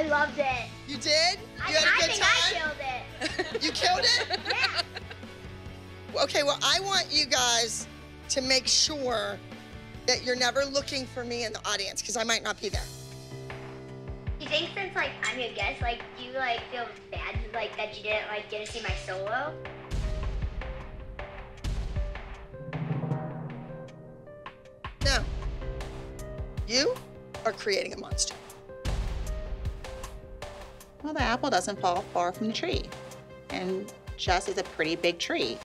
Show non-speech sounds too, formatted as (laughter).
I loved it. You did? I, You had a I good think time? I killed it. (laughs) You killed it? (laughs) Yeah. Okay, well, I want you guys to make sure that you're never looking for me in the audience because I might not be there. You think since like I'm your guest, like do you like feel bad like that you didn't like get to see my solo? No. You are creating a monster. Well, the apple doesn't fall far from the tree. And Jess is a pretty big tree.